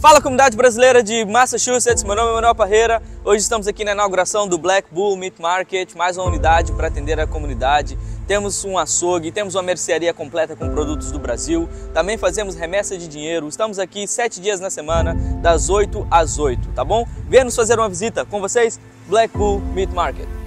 Fala comunidade brasileira de Massachusetts, meu nome é Manuel Parreira. Hoje estamos aqui na inauguração do Black Bull Meat Market, mais uma unidade para atender a comunidade. Temos um açougue, temos uma mercearia completa com produtos do Brasil. Também fazemos remessa de dinheiro. Estamos aqui sete dias na semana, das 8 às 8, tá bom? Venha nos fazer uma visita com vocês, Black Bull Meat Market.